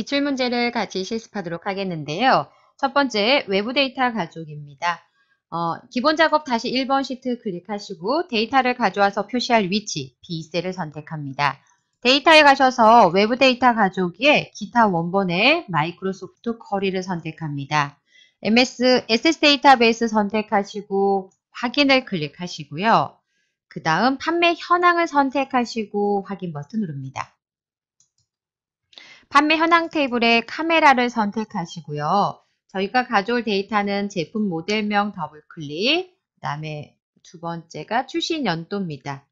기출문제를 같이 실습하도록 하겠는데요. 첫 번째, 외부 데이터 가져오기입니다. 어, 기본 작업 다시 1번 시트 클릭하시고 데이터를 가져와서 표시할 위치, B셀을 선택합니다. 데이터에 가셔서 외부 데이터 가져오기에 기타 원본의 Microsoft Query를 선택합니다. MS Access 데이터베이스 선택하시고 확인을 클릭하시고요. 그 다음 판매 현황을 선택하시고 확인 버튼 누릅니다. 판매 현황 테이블에 카메라를 선택하시고요. 저희가 가져올 데이터는 제품 모델명 더블 클릭, 그 다음에 두 번째가 출시 연도입니다.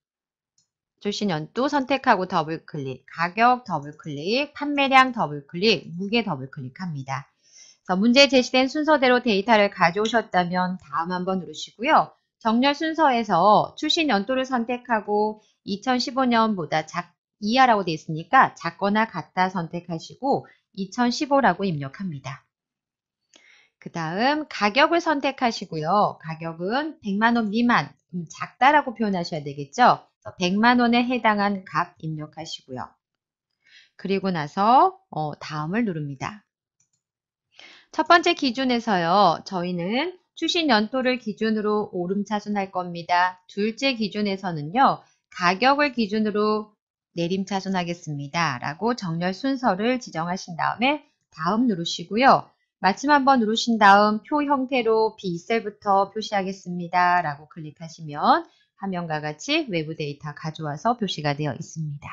출시 연도 선택하고 더블 클릭, 가격 더블 클릭, 판매량 더블 클릭, 무게 더블 클릭합니다. 문제 제시된 순서대로 데이터를 가져오셨다면 다음 한번 누르시고요. 정렬 순서에서 출시 연도를 선택하고 2015년보다 작 이하라고 되어 있으니까 작거나 같다 선택하시고 2015라고 입력합니다. 그 다음 가격을 선택하시고요. 가격은 100만원 미만, 음, 작다라고 표현하셔야 되겠죠. 100만원에 해당한 값 입력하시고요. 그리고 나서 어, 다음을 누릅니다. 첫 번째 기준에서요. 저희는 출신 연도를 기준으로 오름차순할 겁니다. 둘째 기준에서는요. 가격을 기준으로 내림차순하겠습니다. 라고 정렬 순서를 지정하신 다음에 다음 누르시고요. 마침 한번 누르신 다음 표 형태로 B셀부터 표시하겠습니다. 라고 클릭하시면 화면과 같이 외부 데이터 가져와서 표시가 되어 있습니다.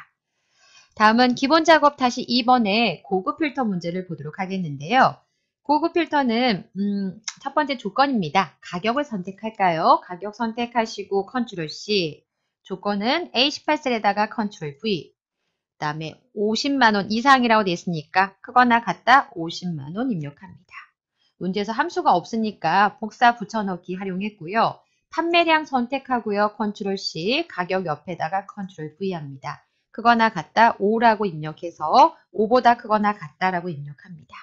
다음은 기본 작업 다시 2번에 고급 필터 문제를 보도록 하겠는데요. 고급 필터는 음, 첫 번째 조건입니다. 가격을 선택할까요? 가격 선택하시고 컨트롤 C 조건은 A18셀에다가 컨트롤 V 그 다음에 50만원 이상이라고 되어 있으니까 크거나 같다 50만원 입력합니다. 문제에서 함수가 없으니까 복사 붙여넣기 활용했고요. 판매량 선택하고요. 컨트롤 C 가격 옆에다가 컨트롤 V 합니다. 크거나 같다 5라고 입력해서 5보다 크거나 같다라고 입력합니다.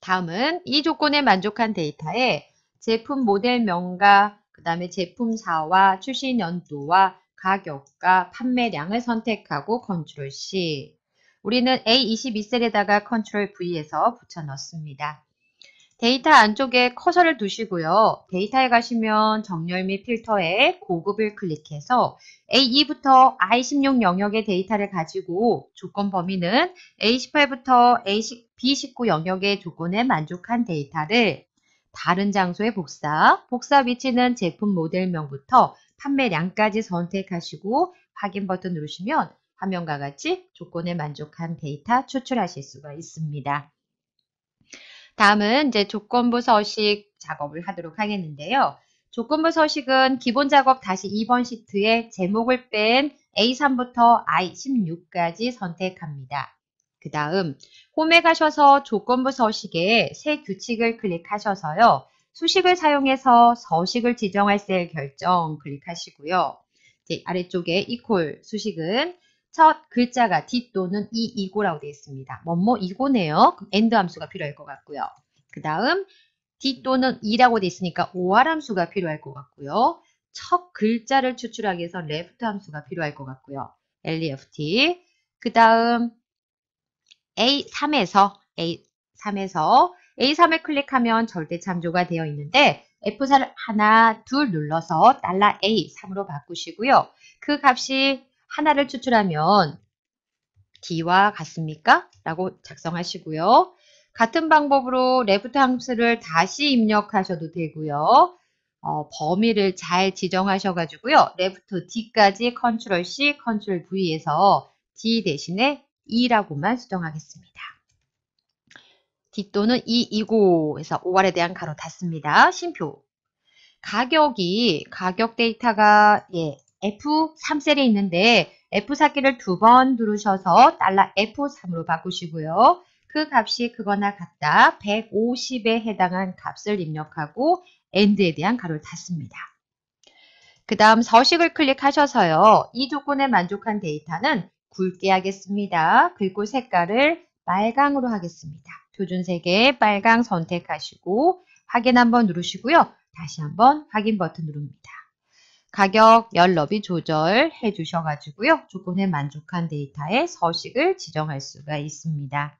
다음은 이 조건에 만족한 데이터에 제품 모델명과 그 다음에 제품사와 출시 연도와 가격과 판매량을 선택하고 컨트롤 C. 우리는 A22셀에다가 컨트롤 V에서 붙여 넣습니다. 데이터 안쪽에 커서를 두시고요. 데이터에 가시면 정렬 및 필터에 고급을 클릭해서 A2부터 I16 영역의 데이터를 가지고 조건 범위는 A18부터 B19 영역의 조건에 만족한 데이터를 다른 장소에 복사, 복사 위치는 제품 모델명부터 판매량까지 선택하시고 확인 버튼 누르시면 화면과 같이 조건에 만족한 데이터 추출하실 수가 있습니다. 다음은 이제 조건부 서식 작업을 하도록 하겠는데요. 조건부 서식은 기본 작업 다시 2번 시트에 제목을 뺀 A3부터 I16까지 선택합니다. 그 다음 홈에 가셔서 조건부 서식에 새 규칙을 클릭하셔서요. 수식을 사용해서 서식을 지정할 셀 결정 클릭하시고요. 아래쪽에 equal 수식은 첫 글자가 D 또는 이 이고라고 되어 있습니다. 뭐뭐 이고네요. end 함수가 필요할 것 같고요. 그 다음 D 또는 E라고 되어 있으니까 OR 함수가 필요할 것 같고요. 첫 글자를 추출하기 위해서 left 함수가 필요할 것 같고요. left 그 다음 A3에서 A3에서 A3을 클릭하면 절대 참조가 되어 있는데 F4를 하나, 둘 눌러서 달러 $A3으로 바꾸시고요. 그 값이 하나를 추출하면 D와 같습니까? 라고 작성하시고요. 같은 방법으로 left 함수를 다시 입력하셔도 되고요. 어, 범위를 잘 지정하셔가지고요. left D까지 컨트롤 C, 컨트롤 V에서 D 대신에 2라고만 수정하겠습니다. 뒷도는 2이고 해서 5월에 대한 가로 닫습니다. 심표. 가격이 가격 데이터가 예, F3셀에 있는데 F4키를 두 번 누르셔서 달러 F3으로 바꾸시고요. 그 값이 그거나 같다. 150에 해당한 값을 입력하고 end에 대한 가로를 닫습니다. 그 다음 서식을 클릭하셔서요. 이 조건에 만족한 데이터는 굵게 하겠습니다. 그리고 색깔을 빨강으로 하겠습니다. 표준색에 빨강 선택하시고 확인 한번 누르시고요. 다시 한번 확인 버튼 누릅니다. 가격, 열 너비 조절해 주셔가지고요. 조건에 만족한 데이터의 서식을 지정할 수가 있습니다.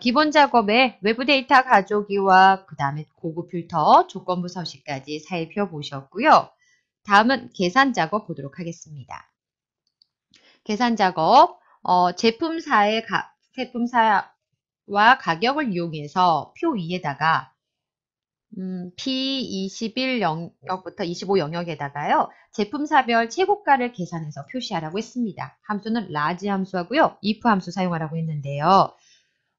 기본 작업에 외부 데이터 가져오기와 그 다음에 고급 필터, 조건부 서식까지 살펴보셨고요. 다음은 계산 작업 보도록 하겠습니다. 계산 작업, 어, 제품사의 가, 제품사와 가격을 이용해서 표 위에다가 음, P21 영역부터 25 영역에다가요. 제품사별 최고가를 계산해서 표시하라고 했습니다. 함수는 large 함수하고요. if 함수 사용하라고 했는데요.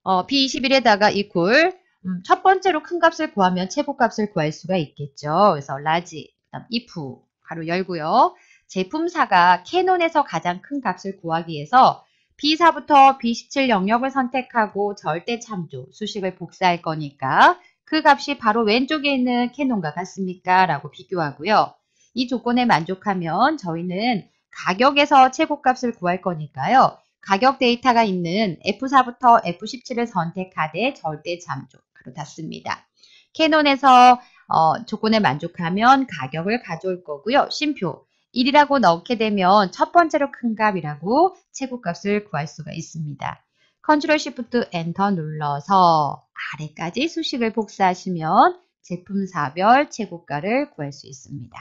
어, P21에다가 equal 음, 첫 번째로 큰 값을 구하면 최고값을 구할 수가 있겠죠. 그래서 large, 그다음 if 가로 열고요. 제품사가 캐논에서 가장 큰 값을 구하기 위해서 B4부터 B17 영역을 선택하고 절대 참조, 수식을 복사할 거니까 그 값이 바로 왼쪽에 있는 캐논과 같습니까? 라고 비교하고요. 이 조건에 만족하면 저희는 가격에서 최고값을 구할 거니까요. 가격 데이터가 있는 F4부터 F17을 선택하되 절대 참조로 닫습니다. 캐논에서 어, 조건에 만족하면 가격을 가져올 거고요. 쉼표 1이라고 넣게 되면 첫 번째로 큰 값이라고 최고값을 구할 수가 있습니다. 컨트롤 시프트 엔터 눌러서 아래까지 수식을 복사하시면 제품사별 최고가를 구할 수 있습니다.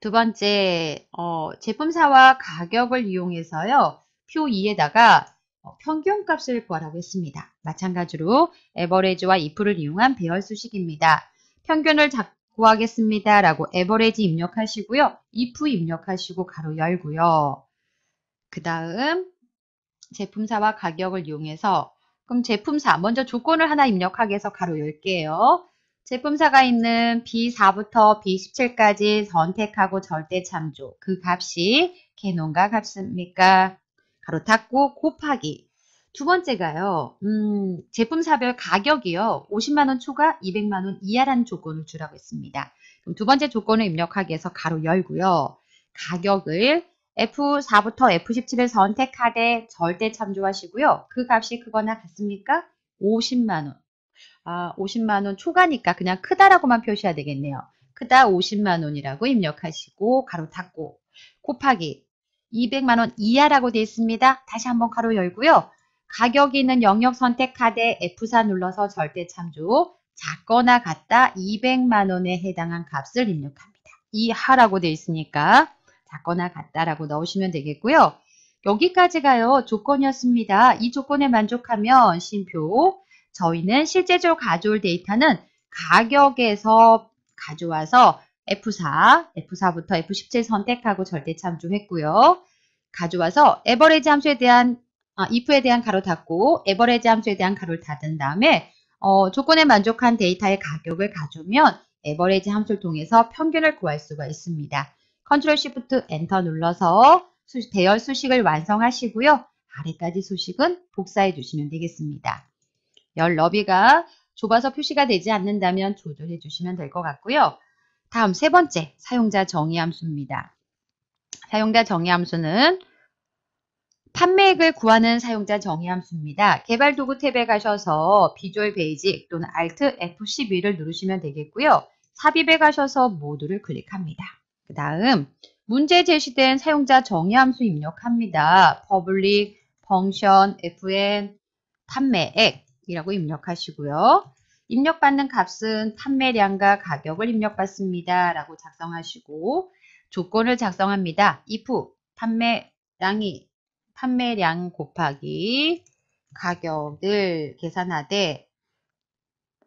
두 번째, 어, 제품사와 가격을 이용해서요. 표 2에다가 어, 평균값을 구하라고 했습니다. 마찬가지로 average와 if를 이용한 배열 수식입니다. 평균을 구하겠습니다. 라고 에버레지 입력하시고요. if 입력하시고 가로 열고요. 그 다음 제품사와 가격을 이용해서 그럼 제품사 먼저 조건을 하나 입력하기 위해서 가로 열게요. 제품사가 있는 B4부터 B17까지 선택하고 절대 참조 그 값이 캐논과 같습니까? 가로 닫고 곱하기 두 번째가요. 음, 제품사별 가격이요. 50만원 초과 200만원 이하라는 조건을 주라고 했습니다. 그럼 두 번째 조건을 입력하기 위해서 가로 열고요. 가격을 F4부터 F17을 선택하되 절대 참조하시고요. 그 값이 크거나 같습니까? 50만원. 아, 50만원 초과니까 그냥 크다라고만 표시해야 되겠네요. 크다 50만원이라고 입력하시고 가로 닫고 곱하기 200만원 이하라고 되어 있습니다. 다시 한번 가로 열고요. 가격이 있는 영역 선택하되 F4 눌러서 절대 참조 작거나 같다 200만 원에 해당한 값을 입력합니다. 이 하라고 되어 있으니까 작거나 같다라고 넣으시면 되겠고요. 여기까지가요. 조건이었습니다. 이 조건에 만족하면 쉼표 저희는 실제적으로 가져올 데이터는 가격에서 가져와서 F4, F4부터 F17 선택하고 절대 참조했고요. 가져와서 에버레지 함수에 대한 아, if에 대한 가로 닫고 에버레지 함수에 대한 가로를 닫은 다음에 어, 조건에 만족한 데이터의 가격을 가져오면 average 함수를 통해서 평균을 구할 수가 있습니다. 컨트롤 시프트 엔터 눌러서 수, 배열 수식을 완성하시고요. 아래까지 수식은 복사해 주시면 되겠습니다. 열 너비가 좁아서 표시가 되지 않는다면 조절해 주시면 될 것 같고요. 다음 세 번째 사용자 정의 함수입니다. 사용자 정의 함수는 판매액을 구하는 사용자 정의 함수입니다. 개발 도구 탭에 가셔서 Visual Basic 또는 Alt F12를 누르시면 되겠고요. 삽입에 가셔서 모두를 클릭합니다. 그 다음 문제 제시된 사용자 정의 함수 입력합니다. public function fn 판매액이라고 입력하시고요. 입력받는 값은 판매량과 가격을 입력받습니다. 라고 작성하시고 조건을 작성합니다. if 판매량이 판매량 곱하기 가격을 계산하되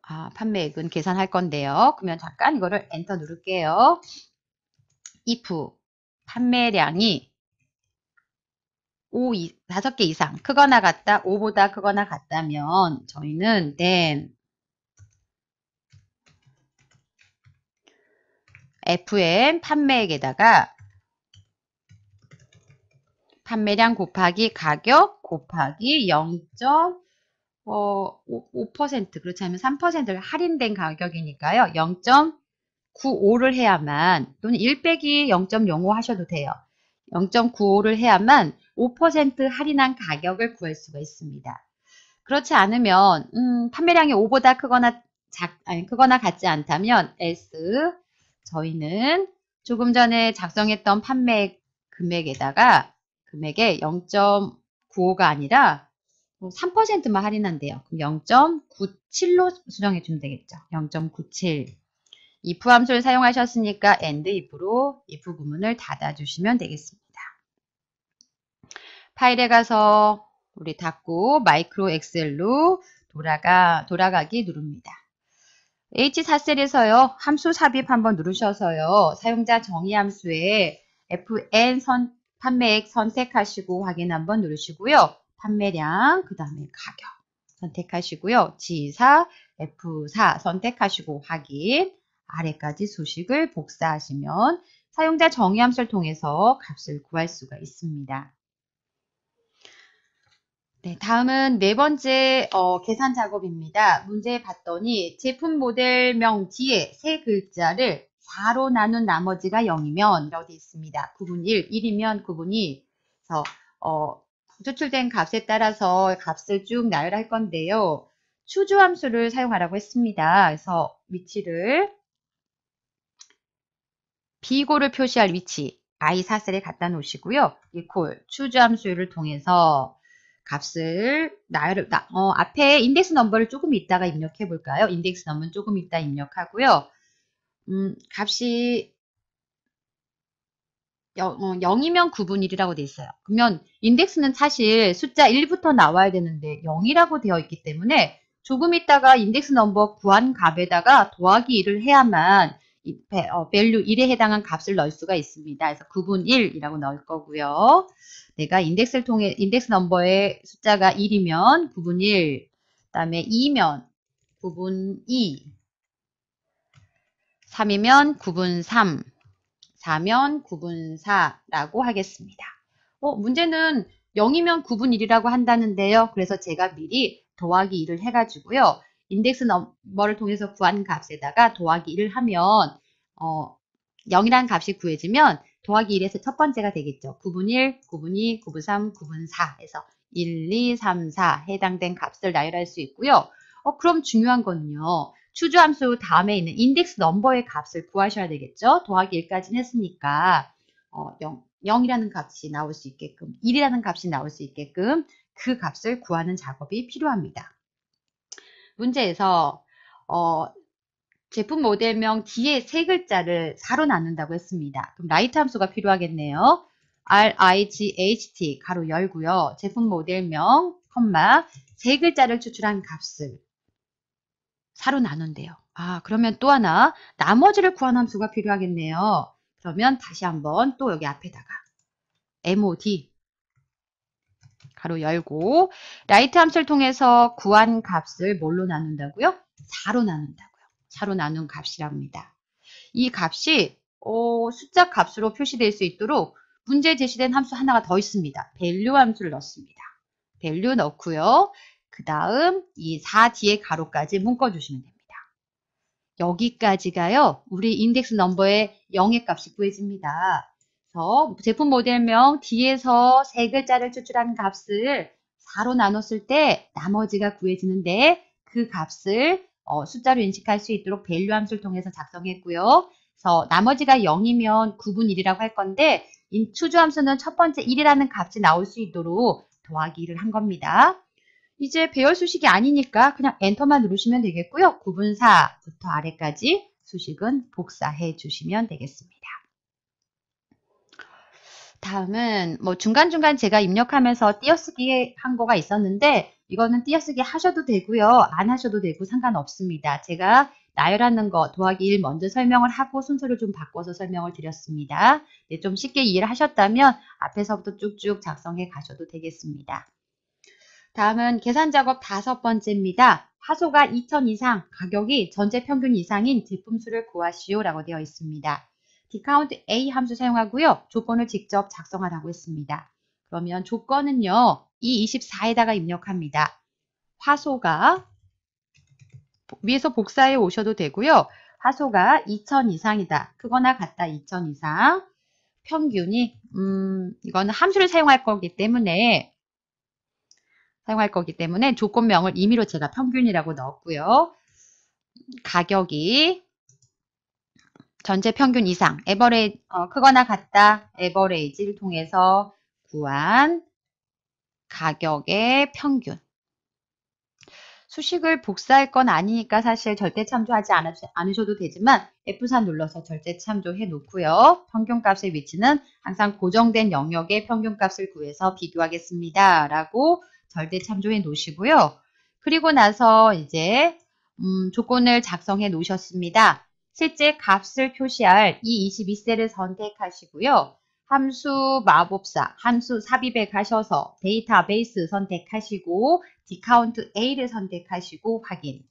아, 판매액은 계산할 건데요. 그러면 잠깐 이거를 엔터 누를게요. if 판매량이 5, 5개 이상 크거나 같다, 5보다 크거나 같다면 저희는 then fn 판매액에다가 판매량 곱하기 가격 곱하기 0.5% 어, 그렇지 않으면 3%를 할인된 가격이니까요. 0.95를 해야만 또는 1 빼기 0.05 하셔도 돼요. 0.95를 해야만 5% 할인한 가격을 구할 수가 있습니다. 그렇지 않으면 음, 판매량이 5보다 크거나 작, 아니, 크거나 같지 않다면 S 저희는 조금 전에 작성했던 판매 금액에다가 금액에 0.95가 아니라 3%만 할인한대요. 그럼 0.97로 수정해 주면 되겠죠. 0.97. if 함수를 사용하셨으니까 and if로 if 구문을 닫아주시면 되겠습니다. 파일에 가서 우리 닫고 마이크로 엑셀로 돌아가, 돌아가기 누릅니다. H4셀에서요, 함수 삽입 한번 누르셔서요, 사용자 정의 함수에 FN 선, 판매액 선택하시고 확인 한번 누르시고요. 판매량, 그 다음에 가격 선택하시고요. G4, F4 선택하시고 확인, 아래까지 수식을 복사하시면 사용자 정의 함수를 통해서 값을 구할 수가 있습니다. 네, 다음은 네 번째 어, 계산 작업입니다. 문제 봤더니 제품 모델명 뒤에 세 글자를 4로 나눈 나머지가 0이면 어디 있습니다. 구분 1, 1이면 구분 2. 그래서 어, 추출된 값에 따라서 값을 쭉 나열할 건데요. 추주 함수를 사용하라고 했습니다. 그래서 위치를 비고를 표시할 위치 i4셀에 갖다 놓으시고요. 이콜 추주 함수를 통해서 값을 나열, 나, 어, 앞에 인덱스 넘버를 조금 있다가 입력해 볼까요? 인덱스 넘버는 조금 있다 입력하고요. 음, 값이 0, 어, 0이면 구분 1이라고 돼 있어요. 그러면 인덱스는 사실 숫자 1부터 나와야 되는데 0이라고 되어 있기 때문에 조금 있다가 인덱스 넘버 구한 값에다가 더하기 1을 해야만 이, 어, value 1에 해당한 값을 넣을 수가 있습니다. 그래서 구분 1이라고 넣을 거고요. 내가 인덱스를 통해 인덱스 넘버의 숫자가 1이면 구분 1, 그다음에 2면 9분 2, 3이면 9분 3, 4면 9분 4라고 하겠습니다. 어, 문제는 0이면 9분 1이라고 한다는데요. 그래서 제가 미리 더하기 1을 해가지고요. 인덱스 넘버를 통해서 구한 값에다가 더하기 1을 하면 어, 0이라는 값이 구해지면 더하기 1에서 첫 번째가 되겠죠. 9분 1, 9분 2, 9분 3, 9분 4 해서 1, 2, 3, 4 해당된 값을 나열할 수 있고요. 어, 그럼 중요한 거는요. choose 함수 다음에 있는 인덱스 넘버의 값을 구하셔야 되겠죠. 더하기 1까지는 했으니까 어, 0, 0이라는 값이 나올 수 있게끔 1이라는 값이 나올 수 있게끔 그 값을 구하는 작업이 필요합니다. 문제에서 어, 제품 모델명 뒤에 세 글자를 4로 나눈다고 했습니다. 그럼 right 함수가 필요하겠네요. RIGHT 가로 열고요. 제품 모델명 컴마 세 글자를 추출한 값을 4로 나눈대요. 아 그러면 또 하나 나머지를 구한 함수가 필요하겠네요. 그러면 다시 한번 또 여기 앞에다가 MOD 가로 열고 라이트 함수를 통해서 구한 값을 뭘로 나눈다고요? 4로 나눈다고요. 4로 나눈 값이랍니다. 이 값이 어, 숫자 값으로 표시될 수 있도록 문제에 제시된 함수 하나가 더 있습니다. value 함수를 넣습니다. value 넣고요. 그 다음 이 4 뒤에 가로까지 묶어주시면 됩니다. 여기까지가요. 우리 인덱스 넘버의 0의 값이 구해집니다. 그래서 제품 모델명 뒤에서 세 글자를 추출한 값을 4로 나눴을 때 나머지가 구해지는데 그 값을 어, 숫자로 인식할 수 있도록 value 함수를 통해서 작성했고요. 그래서 나머지가 0이면 구분 1이라고 할 건데 추주 함수는 첫 번째 1이라는 값이 나올 수 있도록 더하기 1을 한 겁니다. 이제 배열 수식이 아니니까 그냥 엔터만 누르시면 되겠고요. 9분 4부터 아래까지 수식은 복사해 주시면 되겠습니다. 다음은 뭐 중간중간 제가 입력하면서 띄어쓰기 한 거가 있었는데 이거는 띄어쓰기 하셔도 되고요. 안 하셔도 되고 상관없습니다. 제가 나열하는 거 더하기 1 먼저 설명을 하고 순서를 좀 바꿔서 설명을 드렸습니다. 네, 좀 쉽게 이해를 하셨다면 앞에서부터 쭉쭉 작성해 가셔도 되겠습니다. 다음은 계산 작업 다섯 번째입니다. 화소가 2000 이상, 가격이 전체 평균 이상인 제품 수를 구하시오 라고 되어 있습니다. dcount A 함수 사용하고요. 조건을 직접 작성하라고 했습니다. 그러면 조건은요. E24에다가 입력합니다. 화소가 위에서 복사해 오셔도 되고요. 화소가 2000 이상이다. 크거나 같다 2000 이상. 평균이 음 이거는 함수를 사용할 거기 때문에 사용할 거기 때문에 조건명을 임의로 제가 평균이라고 넣었고요. 가격이 전체 평균 이상, 에버레 어, 크거나 같다, 에버레이지를 통해서 구한 가격의 평균. 수식을 복사할 건 아니니까 사실 절대 참조하지 않으셔도 되지만 F4 눌러서 절대 참조해 놓고요. 평균값의 위치는 항상 고정된 영역의 평균값을 구해서 비교하겠습니다. 라고 절대 참조해 놓으시고요. 그리고 나서 이제 음, 조건을 작성해 놓으셨습니다. 실제 값을 표시할 E22셀을 선택하시고요. 함수 마법사, 함수 삽입에 가셔서 데이터베이스 선택하시고 dcount A를 선택하시고 확인.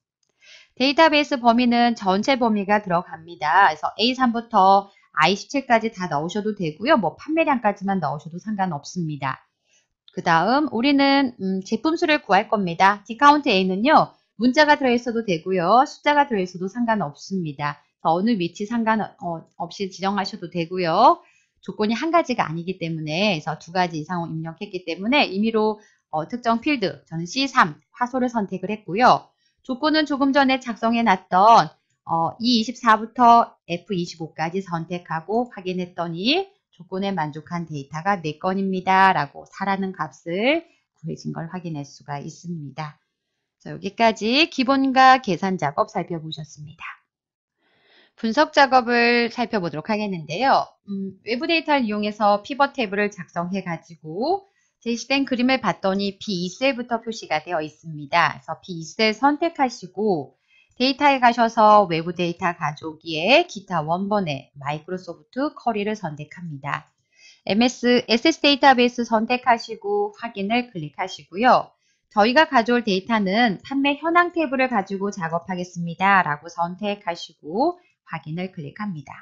데이터베이스 범위는 전체 범위가 들어갑니다. 그래서 A3부터 I17까지 다 넣으셔도 되고요. 뭐 판매량까지만 넣으셔도 상관없습니다. 그 다음 우리는 음, 제품 수를 구할 겁니다. DCOUNTA는요. 문자가 들어있어도 되고요. 숫자가 들어있어도 상관없습니다. 어느 위치 상관없이 지정하셔도 되고요. 조건이 한 가지가 아니기 때문에 그래서 두 가지 이상 입력했기 때문에 임의로 어, 특정 필드 저는 C3 화소를 선택을 했고요. 조건은 조금 전에 작성해 놨던 어, E24부터 F25까지 선택하고 확인했더니 조건에 만족한 데이터가 4건입니다. 라고 4라는 값을 구해진 걸 확인할 수가 있습니다. 자, 여기까지 기본과 계산 작업 살펴보셨습니다. 분석 작업을 살펴보도록 하겠는데요. 음, 외부 데이터를 이용해서 피벗 테이블을 작성해 가지고 제시된 그림을 봤더니 B2셀부터 표시가 되어 있습니다. 그래서 B2셀 선택하시고 데이터에 가셔서 외부 데이터 가져오기에 기타 원본에 Microsoft Query를 선택합니다. MS Access 데이터베이스 선택하시고 확인을 클릭하시고요. 저희가 가져올 데이터는 판매 현황 탭을 가지고 작업하겠습니다. 라고 선택하시고 확인을 클릭합니다.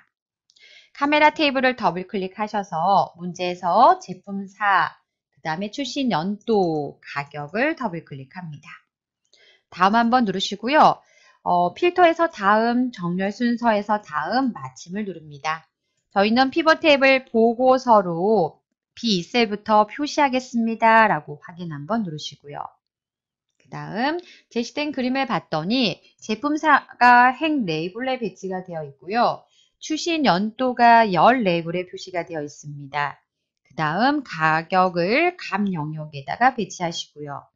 카메라 테이블을 더블 클릭하셔서 문제에서 제품사, 그 다음에 출시 연도, 가격을 더블 클릭합니다. 다음 한번 누르시고요. 어, 필터에서 다음, 정렬 순서에서 다음, 마침을 누릅니다. 저희는 피벗 테이블 보고서로 B2셀부터 표시하겠습니다. 라고 확인 한번 누르시고요. 그 다음 제시된 그림을 봤더니 제품사가 행 레이블에 배치가 되어 있고요. 출시 연도가 열 레이블에 표시가 되어 있습니다. 그 다음 가격을 값 영역에다가 배치하시고요.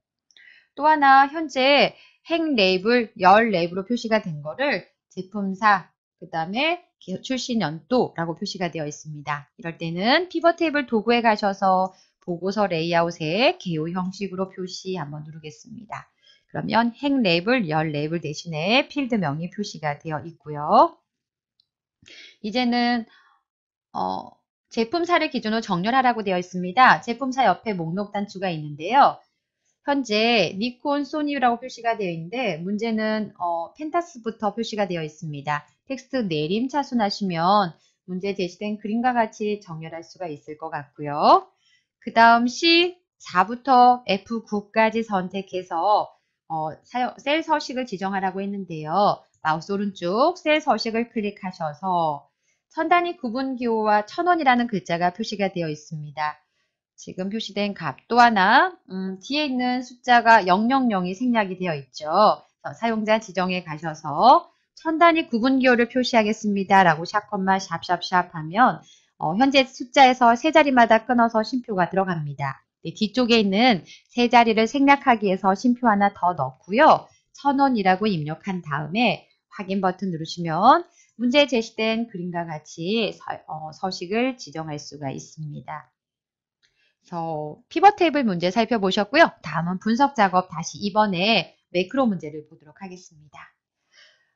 또 하나 현재 행 레이블 열 레이블로 표시가 된 거를 제품사 그 다음에 출시 연도라고 표시가 되어 있습니다. 이럴 때는 피벗 테이블 도구에 가셔서 보고서 레이아웃에 개요 형식으로 표시 한번 누르겠습니다. 그러면 행 레이블, 열 레이블 대신에 필드명이 표시가 되어 있고요. 이제는 어, 제품사를 기준으로 정렬하라고 되어 있습니다. 제품사 옆에 목록 단추가 있는데요. 현재 니콘, 소니라고 표시가 되어 있는데 문제는 어, 펜탁스부터 표시가 되어 있습니다. 텍스트 내림차순하시면 문제 제시된 그림과 같이 정렬할 수가 있을 것 같고요. 그 다음 C4부터 F9까지 선택해서 어, 셀 서식을 지정하라고 했는데요. 마우스 오른쪽 셀 서식을 클릭하셔서 천단위 구분 기호와 천원이라는 글자가 표시가 되어 있습니다. 지금 표시된 값또 하나 음, 뒤에 있는 숫자가 000이 생략이 되어 있죠. 사용자 지정에 가셔서 천 단위 구분 기호를 표시하겠습니다. 라고 샵컴마 샵샵샵 하면 어, 현재 숫자에서 세 자리마다 끊어서 쉼표가 들어갑니다. 네, 뒤쪽에 있는 세 자리를 생략하기 위해서 쉼표 하나 더 넣고요. 천원이라고 입력한 다음에 확인 버튼 누르시면 문제에 제시된 그림과 같이 서, 어, 서식을 지정할 수가 있습니다. 그래서 피벗 테이블 문제 살펴보셨고요. 다음은 분석 작업 다시 이번에 매크로 문제를 보도록 하겠습니다.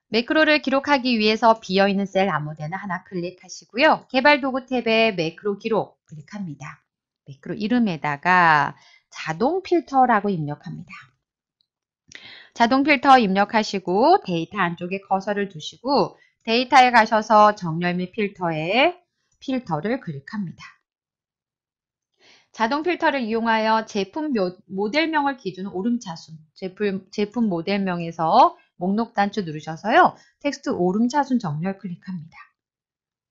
매크로를 기록하기 위해서 비어있는 셀 아무데나 하나 클릭하시고요. 개발 도구 탭에 매크로 기록 클릭합니다. 매크로 이름에다가 자동 필터라고 입력합니다. 자동 필터 입력하시고 데이터 안쪽에 커서를 두시고 데이터에 가셔서 정렬 및 필터에 필터를 클릭합니다. 자동 필터를 이용하여 제품 모델명을 기준 오름차순, 제품, 제품 모델명에서 목록 단추 누르셔서요. 텍스트 오름차순 정렬 클릭합니다.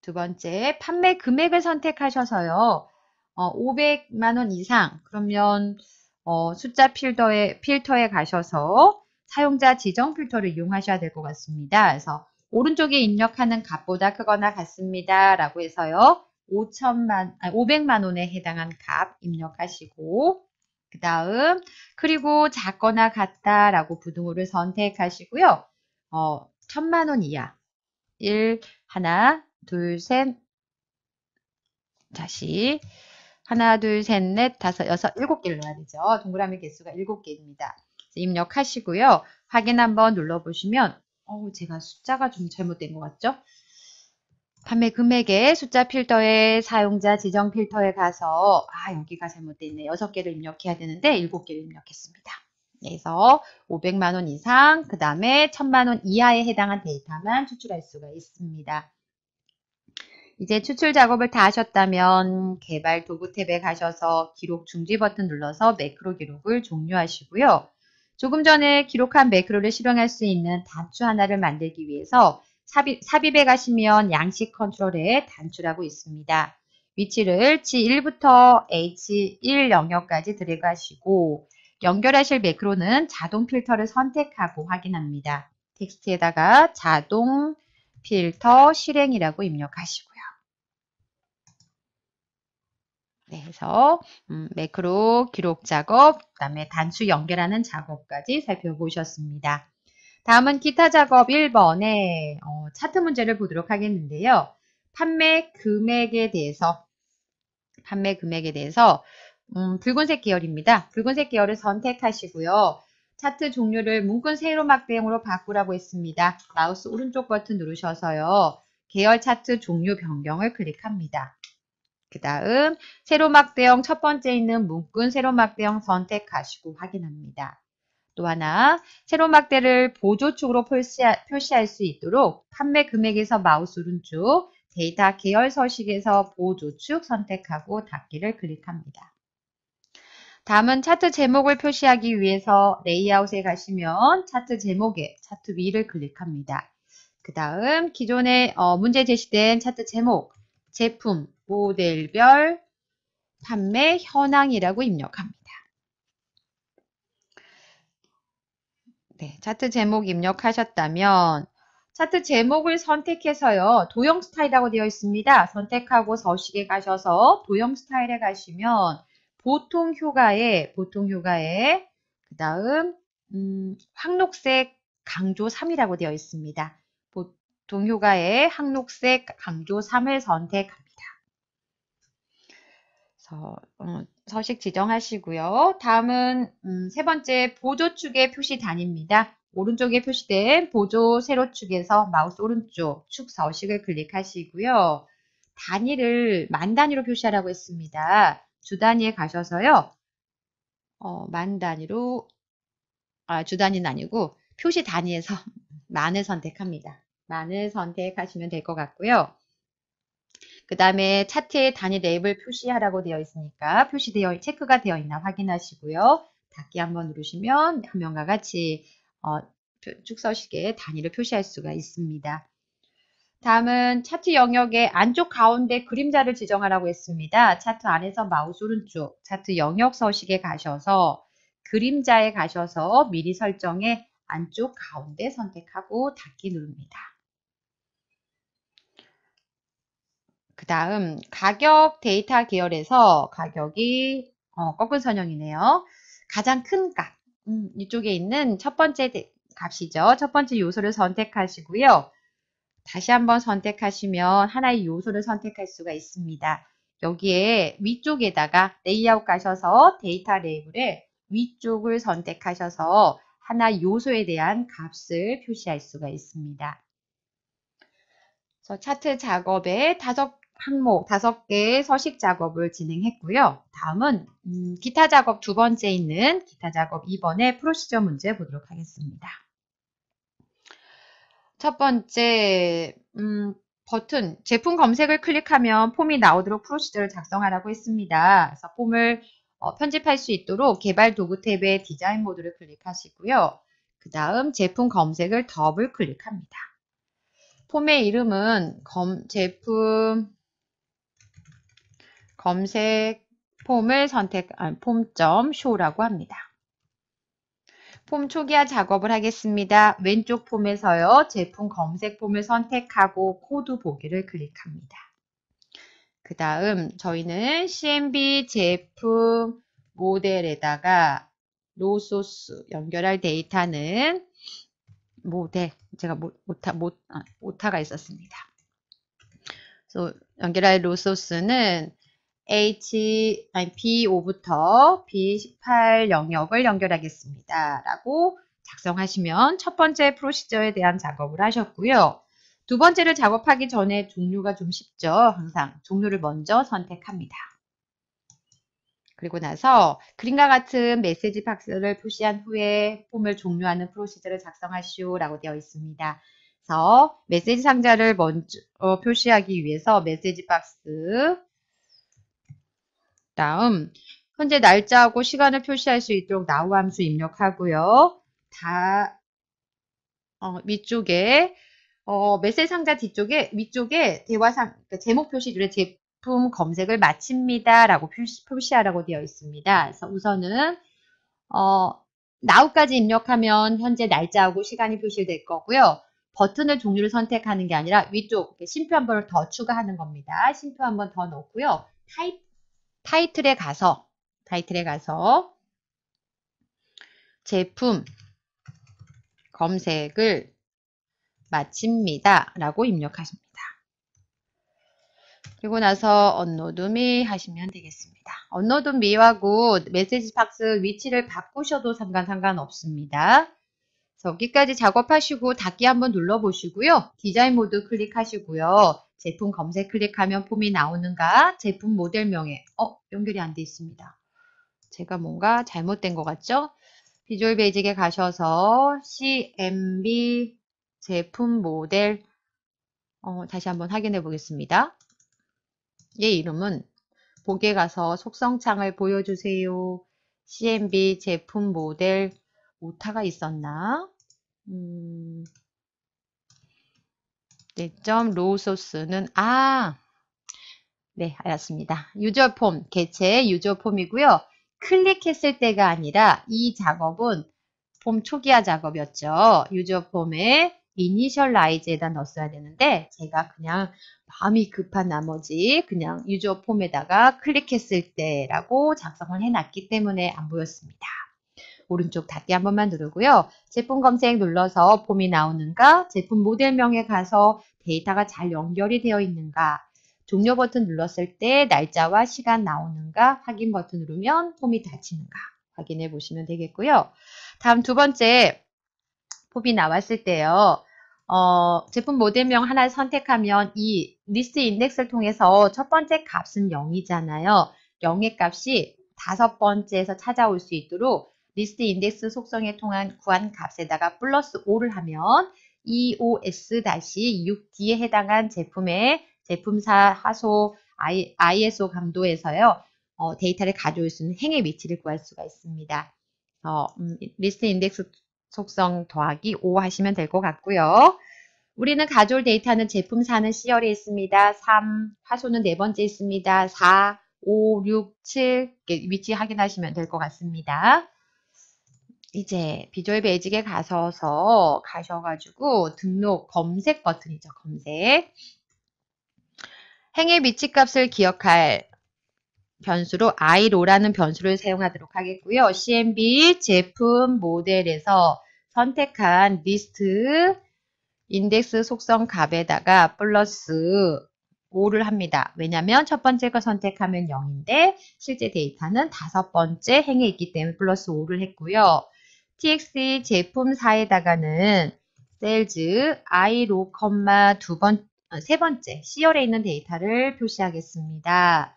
두 번째, 판매 금액을 선택하셔서요. 어, 500만원 이상, 그러면 어, 숫자 필터에, 필터에 가셔서 사용자 지정 필터를 이용하셔야 될 것 같습니다. 그래서 오른쪽에 입력하는 값보다 크거나 같습니다. 라고 해서요. 5천만, 아니, 500만 원에 해당한 값 입력하시고 그 다음 그리고 작거나 같다라고 부등호를 선택하시고요. 어, 천만 원 이하 1 하나 둘 셋 다시 하나 둘 셋 넷 다섯 여섯 일곱 개를 넣어야 되죠. 동그라미 개수가 일곱 개입니다. 입력하시고요. 확인 한번 눌러보시면 어 제가 숫자가 좀 잘못된 것 같죠? 판매 금액에 숫자 필터에 사용자 지정 필터에 가서 아 여기가 잘못됐네. 6개를 입력해야 되는데 7개를 입력했습니다. 그래서 500만 원 이상 그 다음에 1000만 원 이하에 해당한 데이터만 추출할 수가 있습니다. 이제 추출 작업을 다 하셨다면 개발 도구 탭에 가셔서 기록 중지 버튼 눌러서 매크로 기록을 종료하시고요. 조금 전에 기록한 매크로를 실행할 수 있는 단추 하나를 만들기 위해서 삽입, 삽입에 가시면 양식 컨트롤에 단추라고 있습니다. 위치를 G1부터 H1 영역까지 드래그 하시고 연결하실 매크로는 자동 필터를 선택하고 확인합니다. 텍스트에다가 자동 필터 실행이라고 입력하시고요. 네, 그래서 음, 매크로 기록 작업, 그 다음에 단수 연결하는 작업까지 살펴보셨습니다. 다음은 기타 작업 1번에 어, 차트 문제를 보도록 하겠는데요. 판매 금액에 대해서 판매 금액에 대해서 음, 붉은색 계열입니다. 붉은색 계열을 선택하시고요. 차트 종류를 묶은 세로 막대형으로 바꾸라고 했습니다. 마우스 오른쪽 버튼 누르셔서요. 계열 차트 종류 변경을 클릭합니다. 그 다음 세로 막대형 첫 번째 있는 묶은 세로 막대형 선택하시고 확인합니다. 또 하나 세로 막대를 보조축으로 표시할 수 있도록 판매 금액에서 마우스 오른쪽 데이터 계열 서식에서 보조축 선택하고 닫기를 클릭합니다. 다음은 차트 제목을 표시하기 위해서 레이아웃에 가시면 차트 제목에 차트 위를 클릭합니다. 그 다음 기존에 어, 문제 제시된 차트 제목 제품, 모델별, 판매, 현황이라고 입력합니다. 네, 차트 제목 입력하셨다면 차트 제목을 선택해서요. 도형 스타일이라고 되어 있습니다. 선택하고 서식에 가셔서 도형 스타일에 가시면 보통 휴가에 보통 휴가에 그 다음 음, 황록색 강조 3이라고 되어 있습니다. 동효가의 항록색 강조 3을 선택합니다. 그래서 어, 서식 지정하시고요. 다음은 음, 세 번째 보조축의 표시 단위입니다. 오른쪽에 표시된 보조 세로축에서 마우스 오른쪽 축 서식을 클릭하시고요. 단위를 만 단위로 표시하라고 했습니다. 주 단위에 가셔서요. 어, 만 단위로 아, 주 단위는 아니고 표시 단위에서 만을 선택합니다. 만을 선택하시면 될 것 같고요. 그 다음에 차트에 단위 레이블 표시하라고 되어 있으니까 표시되어 체크가 되어 있나 확인하시고요. 닫기 한번 누르시면 화면과 같이 어, 축서식에 단위를 표시할 수가 있습니다. 다음은 차트 영역의 안쪽 가운데 그림자를 지정하라고 했습니다. 차트 안에서 마우스 오른쪽 차트 영역 서식에 가셔서 그림자에 가셔서 미리 설정에 안쪽 가운데 선택하고 닫기 누릅니다. 그 다음 가격 데이터 계열에서 가격이 어, 꺾은 선형이네요. 가장 큰 값, 음, 이쪽에 있는 첫 번째 값이죠. 첫 번째 요소를 선택하시고요. 다시 한번 선택하시면 하나의 요소를 선택할 수가 있습니다. 여기에 위쪽에다가 레이아웃 가셔서 데이터 레이블에 위쪽을 선택하셔서 하나 요소에 대한 값을 표시할 수가 있습니다. 그래서 차트 작업에 다섯 항목 다섯 개의 서식 작업을 진행했고요. 다음은 음, 기타 작업 두 번째 있는 기타 작업 2번의 프로시저 문제 보도록 하겠습니다. 첫 번째 음, 버튼 제품 검색을 클릭하면 폼이 나오도록 프로시저를 작성하라고 했습니다. 그래서 폼을 어, 편집할 수 있도록 개발 도구 탭의 디자인 모드를 클릭하시고요. 그 다음 제품 검색을 더블 클릭합니다. 폼의 이름은 검, 제품 검색 폼을 선택, 아, 폼점 show라고 합니다. 폼 초기화 작업을 하겠습니다. 왼쪽 폼에서요. 제품 검색 폼을 선택하고 코드 보기를 클릭합니다. 그 다음 저희는 CMB 제품 모델에다가 RowSource 연결할 데이터는 모델 제가 못, 오타 못 아, 오타가 있었습니다. 연결할 RowSource는 H 아니 B5부터 B18 영역을 연결하겠습니다. 라고 작성하시면 첫 번째 프로시저에 대한 작업을 하셨고요. 두 번째를 작업하기 전에 종류가 좀 쉽죠. 항상 종류를 먼저 선택합니다. 그리고 나서 그림과 같은 메시지 박스를 표시한 후에 폼을 종료하는 프로시저를 작성하시오 라고 되어 있습니다. 그래서 메시지 상자를 먼저 어, 표시하기 위해서 메시지 박스 다음 현재 날짜하고 시간을 표시할 수 있도록 나우 함수 입력하고요. 다 어, 위쪽에 어, 메시지 상자 뒤쪽에 위쪽에 대화상 그러니까 제목 표시 줄에 제품 검색을 마칩니다. 라고 표시, 표시하라고 되어 있습니다. 그래서 우선은 어, 나우까지 입력하면 현재 날짜하고 시간이 표시될 거고요. 버튼을 종류를 선택하는 게 아니라 위쪽 심표 한 번을 더 추가하는 겁니다. 심표 한 번 더 넣고요. 타이, 타이틀에 가서 타이틀에 가서 제품 검색을 마칩니다. 라고 입력하십니다. 그리고 나서 Unload Me 하시면 되겠습니다. Unload Me하고 메시지 박스 위치를 바꾸셔도 상관 상관없습니다. 여기까지 작업하시고 닫기 한번 눌러보시고요. 디자인 모드 클릭하시고요. 제품 검색 클릭하면 폼이 나오는가? 제품 모델명에 어 연결이 안 돼 있습니다. 제가 뭔가 잘못된 것 같죠? Visual Basic에 가셔서 CMB 제품 모델 어, 다시 한번 확인해 보겠습니다. 얘 이름은 보기에 가서 속성창을 보여주세요. CMB 제품 모델 오타가 있었나? 음, 네, 점 RowSource는 아, 네, 알았습니다. 유저 폼, 개체 유저 폼이고요. 클릭했을 때가 아니라 이 작업은 폼 초기화 작업이었죠. 유저 폼에 이니셜라이즈에다 넣었어야 되는데 제가 그냥 마음이 급한 나머지 그냥 유저 폼에다가 클릭했을 때라고 작성을 해놨기 때문에 안 보였습니다. 오른쪽 닫기 한 번만 누르고요. 제품 검색 눌러서 폼이 나오는가, 제품 모델명에 가서 데이터가 잘 연결이 되어 있는가, 종료 버튼 눌렀을 때 날짜와 시간 나오는가 확인 버튼 누르면 폼이 닫히는가 확인해 보시면 되겠고요. 다음 두 번째 폼이 나왔을 때요. 어, 제품 모델명 하나를 선택하면 이 리스트 인덱스를 통해서 첫 번째 값은 0이잖아요. 0의 값이 다섯 번째에서 찾아올 수 있도록 리스트 인덱스 속성에 통한 구한 값에다가 플러스 5를 하면 EOS-6D에 해당한 제품의 제품사 화소 ISO 감도에서요. 어, 데이터를 가져올 수 있는 행의 위치를 구할 수가 있습니다. 어, 음, 리스트 인덱스 속성 더하기 5 하시면 될 것 같고요. 우리는 가져올 데이터는 제품사는 C열에 있습니다. 3, 화소는 네 번째 있습니다. 4, 5, 6, 7 위치 확인하시면 될 것 같습니다. 이제 Visual Basic에 가셔서 가셔가지고 등록 검색 버튼이죠. 검색. 행의 위치 값을 기억할 변수로 iRow라는 변수를 사용하도록 하겠고요. CMB 제품 모델에서 선택한 리스트 인덱스 속성 값에다가 플러스 5를 합니다. 왜냐하면 첫 번째 거 선택하면 0인데 실제 데이터는 다섯 번째 행에 있기 때문에 플러스 5를 했고요. Txt 제품사에다가는 셀즈 i로 두 번, 어, 세 번째 C열에 있는 데이터를 표시하겠습니다.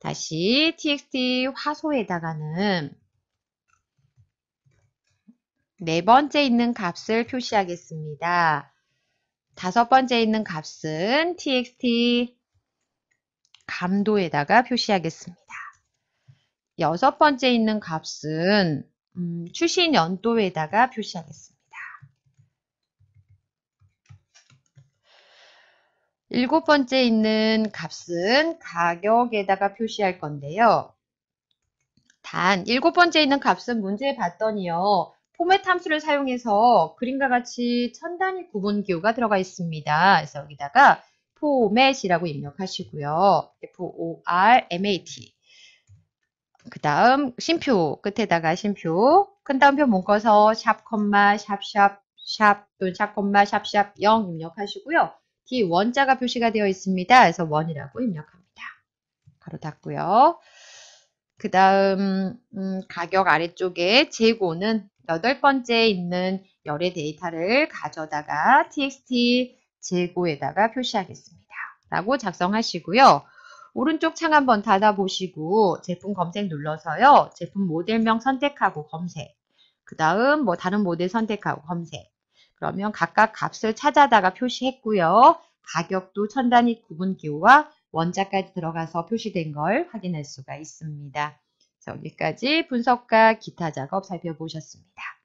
다시 txt 화소에다가는 네 번째 있는 값을 표시하겠습니다. 다섯 번째 있는 값은 txt 감도에다가 표시하겠습니다. 여섯 번째 있는 값은 음, 출신 연도에다가 표시하겠습니다. 일곱 번째 있는 값은 가격에다가 표시할 건데요. 단 일곱 번째 있는 값은 문제에 봤더니요. 포맷 함수를 사용해서 그림과 같이 천 단위 구분 기호가 들어가 있습니다. 그래서 여기다가 포맷이라고 입력하시고요. F-O-R-M-A-T 그 다음 쉼표 끝에다가 쉼표 큰 따옴표 묶어서 샵 콤마 샵샵 샵 또는 샵 콤마 샵샵 0 입력하시고요. 뒤 원자가 표시가 되어 있습니다. 그래서 원이라고 입력합니다. 가로 닫고요. 그 다음 음, 가격 아래쪽에 재고는 여덟 번째에 있는 열의 데이터를 가져다가 txt 재고에다가 표시하겠습니다. 라고 작성하시고요. 오른쪽 창 한번 닫아보시고 제품 검색 눌러서요. 제품 모델명 선택하고 검색. 그 다음 뭐 다른 모델 선택하고 검색. 그러면 각각 값을 찾아다가 표시했고요. 가격도 천 단위 구분 기호와 원자까지 들어가서 표시된 걸 확인할 수가 있습니다. 여기까지 분석과 기타 작업 살펴보셨습니다.